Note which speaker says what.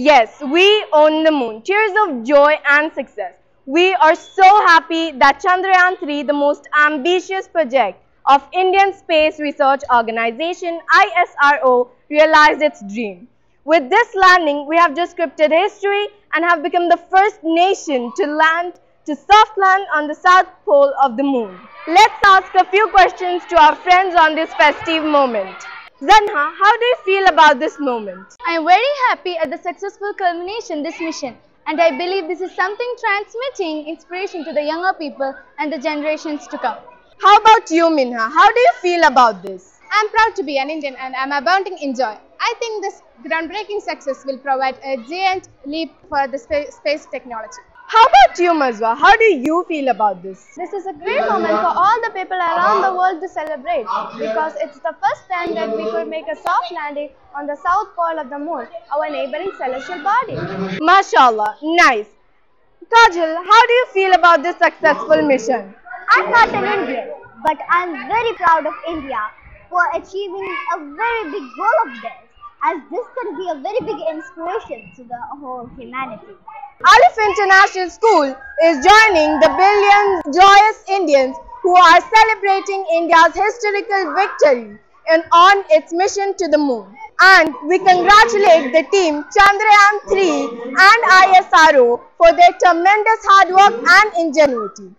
Speaker 1: Yes, we own the moon. Tears of joy and success. We are so happy that Chandrayaan 3, the most ambitious project of Indian Space Research Organization ISRO, realized its dream. With this landing, we have scripted history and have become the first nation to land to soft land on the south pole of the moon. Let's ask a few questions to our friends on this festive moment. Zanha, how do you feel about this moment?
Speaker 2: I am very happy at the successful culmination this mission and I believe this is something transmitting inspiration to the younger people and the generations to come.
Speaker 1: How about you, Minha? How do you feel about this?
Speaker 3: I'm proud to be an Indian and I'm abounding in joy. I think this groundbreaking success will provide a giant leap for the space, space technology.
Speaker 1: How about you, Mazwa? How do you feel about this?
Speaker 2: This is a great moment for all the people around the world to celebrate because it's the first time that we could make a soft landing on the south pole of the moon, our neighboring celestial body.
Speaker 1: MashaAllah, nice. Kajal, how do you feel about this successful mission?
Speaker 4: I'm not an Indian, but I'm very proud of India for achieving a very big goal of theirs, as this can be a very big inspiration to the whole humanity.
Speaker 1: Alif International School is joining the billion joyous Indians who are celebrating India's historical victory and on its mission to the moon. And we congratulate the team Chandrayaan 3 and ISRO for their tremendous hard work and ingenuity.